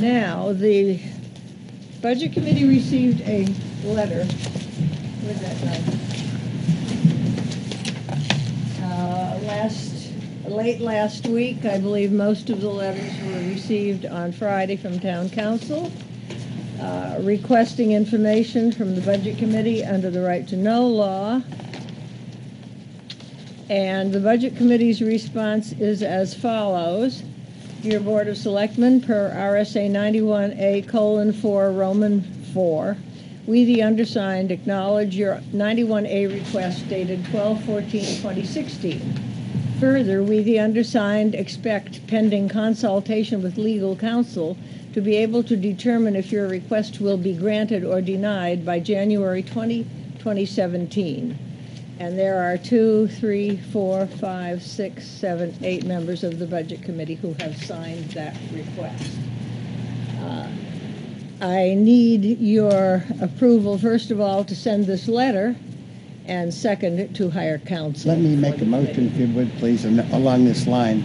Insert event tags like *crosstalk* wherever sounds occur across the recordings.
Now, the Budget Committee received a letter, where's that? Uh, Last, late last week, I believe most of the letters were received on Friday from Town Counsel, uh, requesting information from the Budget Committee under the Right to Know law. And the Budget Committee's response is as follows. Dear Board of Selectmen, per RSA 91A colon 4, Roman 4, we, the undersigned, acknowledge your 91A request dated 12/14/2016. Further, we, the undersigned, expect pending consultation with legal counsel to be able to determine if your request will be granted or denied by January 20, 2017. And there are two, three, four, five, six, seven, eight members of the Budget Committee who have signed that request. Uh, I need your approval, first of all, to send this letter, and second, to hire counsel. Let me make a motion, if you would, please, along this line.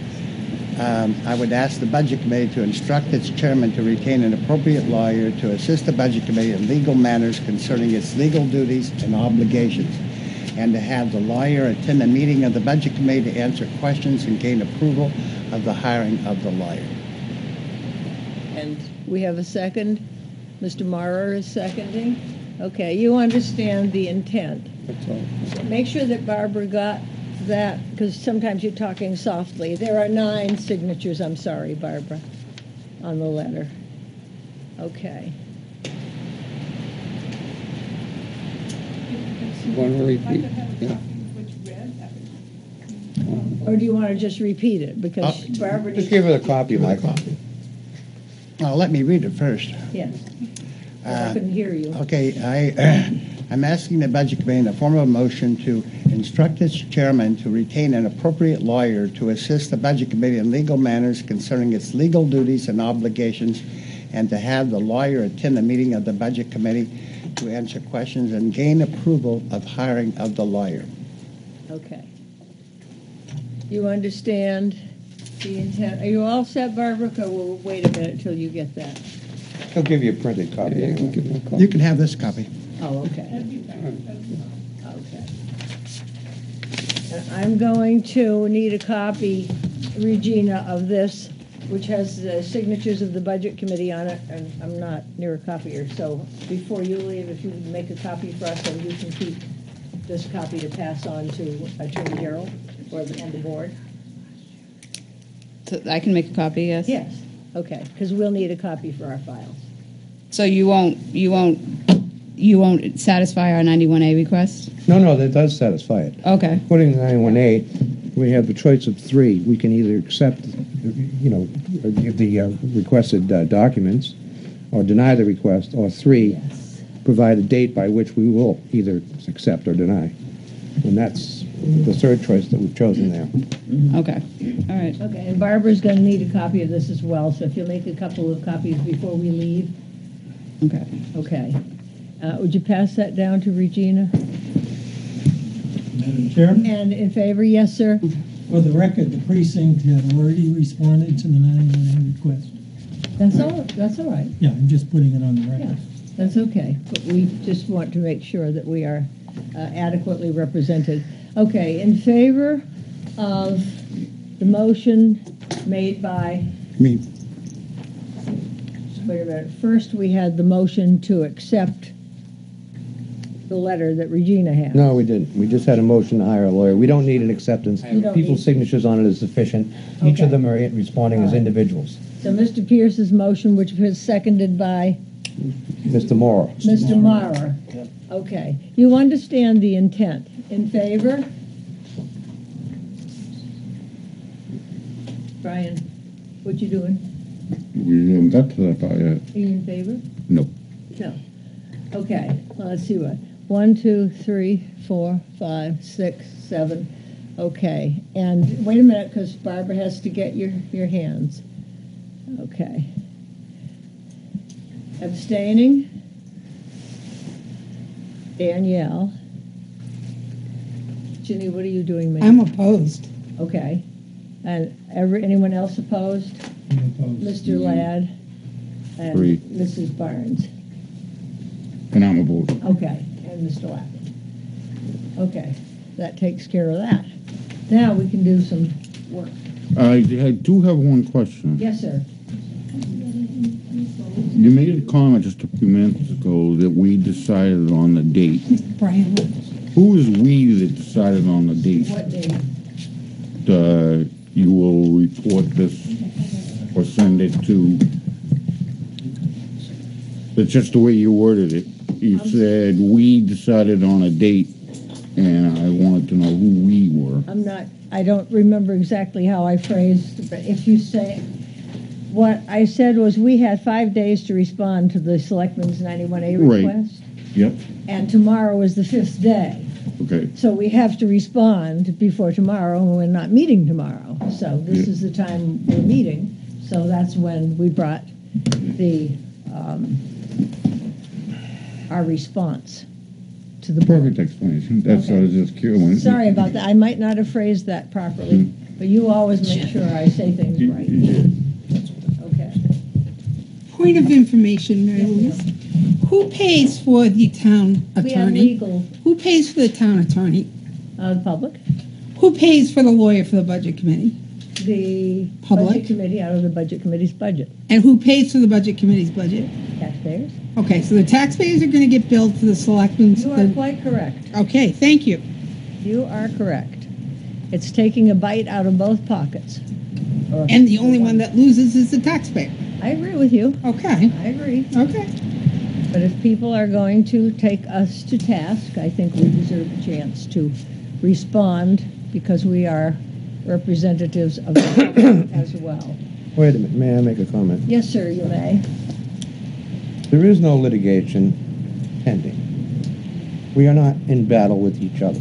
Um, I would ask the Budget Committee to instruct its chairman to retain an appropriate lawyer to assist the Budget Committee in legal matters concerning its legal duties and obligations, and to have the lawyer attend a meeting of the Budget Committee to answer questions and gain approval of the hiring of the lawyer. And we have a second? Mr. Maurer is seconding? Okay, you understand the intent. That's all. Make sure that Barbara got that, because sometimes you're talking softly. There are nine signatures, I'm sorry, Barbara, on the letter. Okay. Want to repeat? Yeah. Or do you want to just repeat it? Because Uh, Barbara Just give her the copy, Mike. Now, let me read it first. yes. I Uh, couldn't hear you. Okay, I, *clears throat* I'm asking the Budget Committee in the form of a motion to instruct its chairman to retain an appropriate lawyer to assist the Budget Committee in legal matters concerning its legal duties and obligations, and to have the lawyer attend the meeting of the Budget Committee to answer questions and gain approval of hiring of the lawyer. Okay. You understand the intent? Are you all set, Barbara? Or we'll wait a minute till you get that? He'll give you a printed copy. Yeah, you can give them a call. You can have this copy. Oh, okay. Okay. I'm going to need a copy, Regina, of this, which has the signatures of the Budget Committee on it, and I'm not near a copier, so before you leave, if you would make a copy for us, and you can keep this copy to pass on to Attorney General or the, and the board. So I can make a copy, yes? Yes, okay, because we'll need a copy for our files. So you won't, you won't, you won't satisfy our 91A request? No, no, that does satisfy it. Okay, According to 91A, we have the choice of three. We can either accept, you know, give the uh, requested uh, documents, or deny the request, or three, Yes. provide a date by which we will either accept or deny. And that's the third choice that we've chosen there. okay, all right. Okay, and Barbara's gonna need a copy of this as well, so if you'll make a couple of copies before we leave, Okay. okay. Uh, would you pass that down to Regina? Madam Chair, And in favor, yes, sir? for the record, the precinct had already responded to the 91A request. That's all, that's all right, Yeah, I'm just putting it on the record. that's okay. But we just want to make sure that we are uh, adequately represented. Okay, in favor of the motion made by, Me, wait a minute, first we had the motion to accept the letter that Regina had. No, we didn't. We just had a motion to hire a lawyer. We don't need an acceptance. You don't People's need- signatures on it is sufficient. Each Okay. of them are responding as individuals. So Mr. Pierce's motion, which was seconded by Mr. Morrow. Mr. Maurer. Okay, you understand the intent. In favor? Brian, what you doing? We haven't got to that part yet. Are you in favor? No. No. Okay, well, let's see what. One, two, three, four, five, six, seven. Okay, and wait a minute, because Barbara has to get your, your hands. Okay. Abstaining? Danielle? Ginny, what are you doing, ma'am? I'm opposed. Okay. And ever, anyone else opposed? I'm opposed. Mr. Mm-hmm. Ladd? and Three. Mrs. Barnes. And I'm opposed. Okay, and Mr. Lappin. Okay, that takes care of that. Now we can do some work. I, I do have one question. Yes, sir. You made a comment just a few minutes ago that we decided on the date. Brian. Who is we that decided on the date? What date? Uh, you will report this or send it to, it's just the way you worded it. You said, we decided on a date, and I wanted to know who we were. I'm not, I don't remember exactly how I phrased, but if you say, what I said was we had five days to respond to the Selectmen's 91A Right. request, Yep. and tomorrow is the fifth day. Okay, So we have to respond before tomorrow, and we're not meeting tomorrow. So this Yeah. is the time we're meeting. So that's when we brought the, um, our response to the board. perfect explanation. That's, I was just curious. Sorry about that. I might not have phrased that properly, but you always make sure I say things right. you did. Okay. Point of information, Mary Louise. Who pays for the town attorney? We have attorney? legal, Who pays for the town attorney? uh, the public, Who pays for the lawyer for the budget committee? the Public? budget committee out of the budget committee's budget. And who pays for the budget committee's budget? Taxpayers? Okay, so the taxpayers are gonna get billed for the selectmen's. You are the- quite correct. Okay, thank you. You are correct. It's taking a bite out of both pockets. Or- And the only one that loses is the taxpayer. I agree with you. Okay, I agree. okay. But if people are going to take us to task, I think we deserve a chance to respond because we are representatives of the public as well. Wait a minute, may I make a comment? Yes, sir, you may. There is no litigation pending. We are not in battle with each other.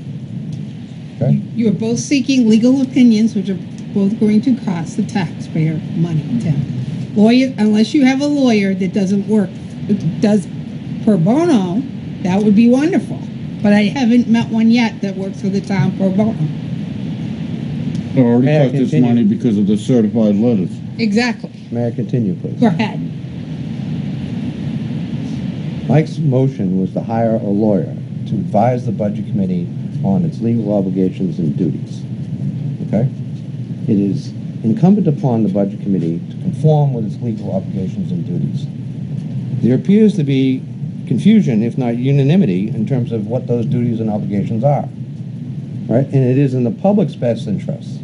Okay? You are both seeking legal opinions, which are both going to cost the taxpayer money, Tim. Lawyer, unless you have a lawyer that doesn't work, that does pro bono, that would be wonderful. But I haven't met one yet that works for the town pro bono. I already May I cost this continue? money because of the certified letters. Exactly. May I continue, please? Go ahead. Mike's motion was to hire a lawyer to advise the budget committee on its legal obligations and duties. Okay? It is incumbent upon the budget committee to conform with its legal obligations and duties. There appears to be confusion, if not unanimity, in terms of what those duties and obligations are. Right? And it is in the public's best interest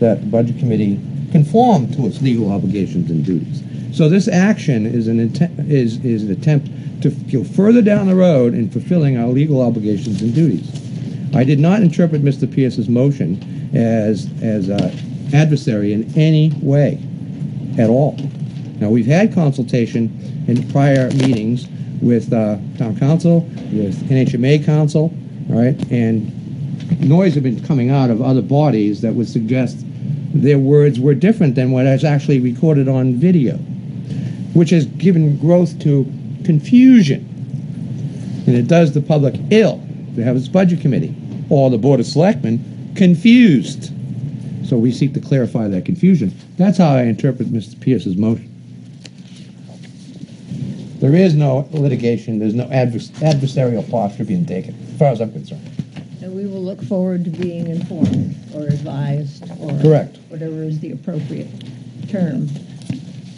that the budget committee conform to its legal obligations and duties. So this action is an intent, is, is an attempt to go further down the road in fulfilling our legal obligations and duties. I did not interpret Mr. Pierce's motion as, as adversary in any way at all. Now, we've had consultation in prior meetings with uh, town counsel, with NHMA counsel, all right, and noise had been coming out of other bodies that would suggest their words were different than what is actually recorded on video, which has given growth to confusion. And it does the public ill to have its budget committee or the board of selectmen confused. So we seek to clarify that confusion. That's how I interpret Mr. Pierce's motion. There is no litigation, there's no advers- adversarial posture being taken, as far as I'm concerned. And we will look forward to being informed or advised or Correct. whatever is the appropriate term.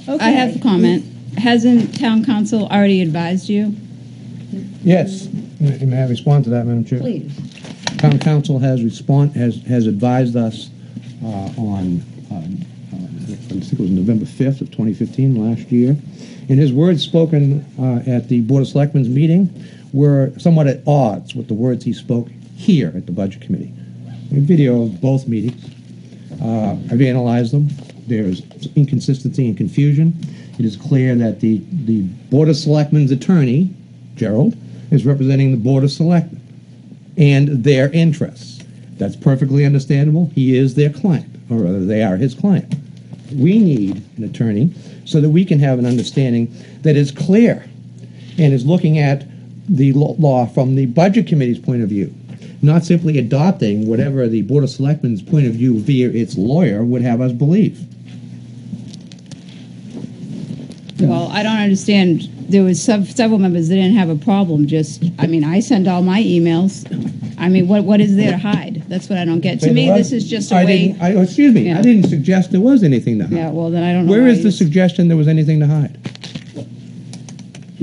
Okay. I have a comment. Hasn't town counsel already advised you? Yes. May may I respond to that, Madam Chair? Please. Town counsel has respond, has, has advised us uh, on, um, uh, I think it was November 5th of 2015, last year. And his words spoken uh, at the Board of Selectmen's meeting were somewhat at odds with the words he spoke here at the Budget Committee. A video of both meetings. Uh, I've analyzed them. There's inconsistency and confusion. It is clear that the, the Board of Selectmen's attorney, Gerald, is representing the Board of Selectmen and their interests. That's perfectly understandable. He is their client, or rather, they are his client. We need an attorney so that we can have an understanding that is clear and is looking at the law from the Budget Committee's point of view, not simply adopting whatever the Board of Selectmen's point of view via its lawyer would have us believe. Well, I don't understand. There was sev- several members that didn't have a problem. Just, I mean, I send all my emails. I mean, what what is there to hide? That's what I don't get. To me, this is just a I way. didn't- I, oh, excuse me, Yeah. I didn't suggest there was anything to hide. Yeah, well, then I don't know. Where why the suggestion there was anything to hide?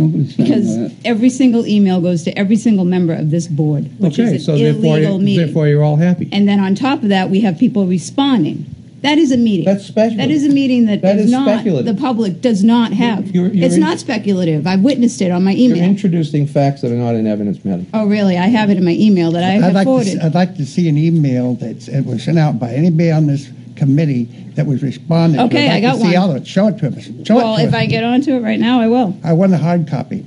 Nobody's saying Because every single email goes to every single member of this board, which Okay, is so an therefore, illegal you- meeting. therefore you're all happy. And then on top of that, we have people responding. That is a meeting. That's speculative. That is a meeting that That is is not, speculative. the public does not have. You're- you're It's in- not speculative. I've witnessed it on my email. You're email. introducing facts that are not in evidence, madam. Oh, really? I have it in my email that I I'd have like, to, forwarded. s- I'd like to see an email that was sent out by anybody on this committee that was responding. to. Okay, I'd I got to see one. all of it. Show it to us. Show well, it to if us. I get onto it right now, I will. I want a hard copy.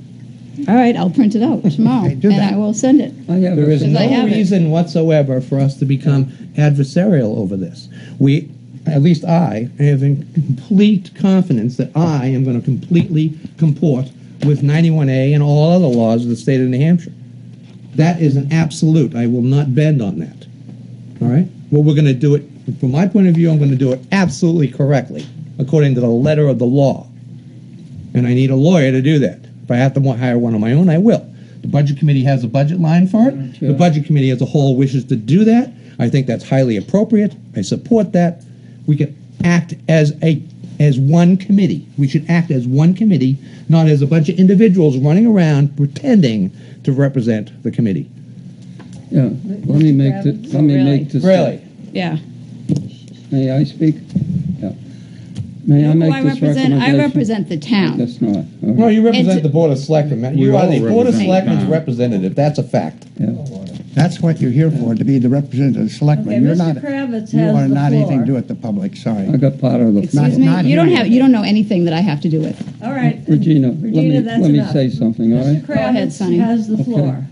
All right, I'll print it out *laughs* tomorrow, Okay, do and that. I will send it. Oh, I have There a- is Because I no have it. reason whatsoever for us to become adversarial over this. We, at least I, have in complete confidence that I am going to completely comport with 91A and all other laws of the state of New Hampshire. That is an absolute. I will not bend on that. All right? Well, we're going to do it, from my point of view, I'm going to do it absolutely correctly, according to the letter of the law. And I need a lawyer to do that. If I have to hire one on my own, I will. The budget committee has a budget line for it. The budget committee as a whole wishes to do that. I think that's highly appropriate. I support that. We can act as a as one committee. We should act as one committee, not as a bunch of individuals running around pretending to represent the committee. Yeah, let me make, the- let me make this. Really? Yeah. May I speak? Yeah. May I Who make I this represent, I represent the town. That's not. all No, right. you represent It's- the Board of Selectmen. man. We You are all the Board of represent Selectmen's town. representative. That's a fact. Yeah. That's what you're here for, to be the representative of the selectmen. Okay, You're Mr. not, Kravitz you has are the not anything floor. to do with the public, sorry. I got part of the. Excuse Not- me. not you don't here. have. You don't know anything that I have to do with. All right. Regina, let Regina, me, that's let me enough. say something, all Mr. right? ahead, Kravitz Sonny. has the Okay. floor.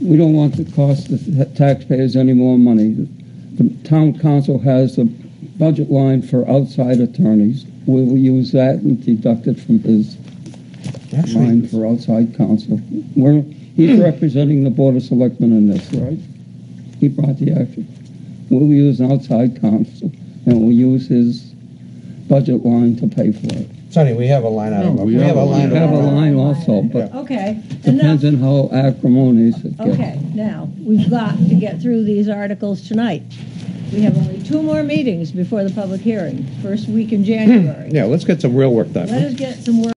We don't want to cost the taxpayers any more money. The town counsel has a budget line for outside attorneys. We will use that and deduct it from his line for outside counsel. We're, he's *clears throat* representing the Board of Selectmen in this, right? He brought the action. We'll use outside counsel, and we'll use his budget line to pay for it. Sonny, we have a line item. No, we, have a line We have a line also, but Okay. Depends on how acrimonious it gets. Okay, now, we've got to get through these articles tonight. We have only two more meetings before the public hearing, first week in hmm. January. Yeah, let's get some real work done. Let us get some work